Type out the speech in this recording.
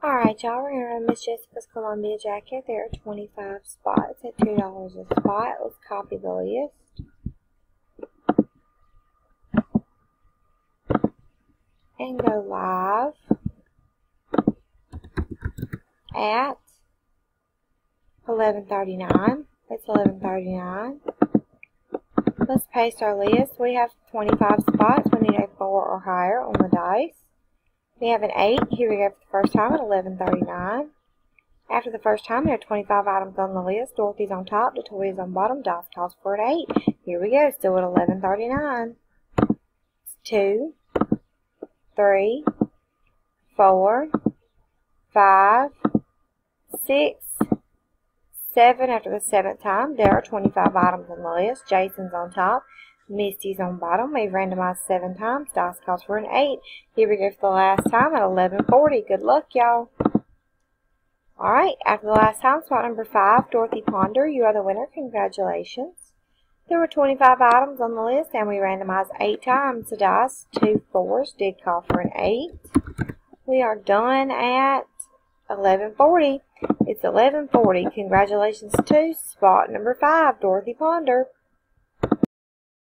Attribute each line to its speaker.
Speaker 1: Alright, y'all, we're going to run Miss Jessica's Columbia jacket. There are 25 spots at $2 a spot. Let's copy the list. And go live at 11.39. It's 11.39. Let's paste our list. We have 25 spots. We need a 4 or higher on the dice. We have an 8. Here we go for the first time at 11.39. After the first time, there are 25 items on the list. Dorothy's on top, the toy is on bottom, Dice calls for an 8. Here we go, still at 11.39. 2, 3, 4, 5, 6, 7. After the seventh time, there are 25 items on the list. Jason's on top. Misty's on bottom. We've randomized seven times. Dice calls for an eight. Here we go for the last time at 1140. Good luck, y'all. Alright, after the last time, spot number five, Dorothy Ponder, you are the winner. Congratulations. There were 25 items on the list, and we randomized eight times. The dice, two fours, did call for an eight. We are done at 1140. It's 1140. Congratulations to spot number five, Dorothy Ponder.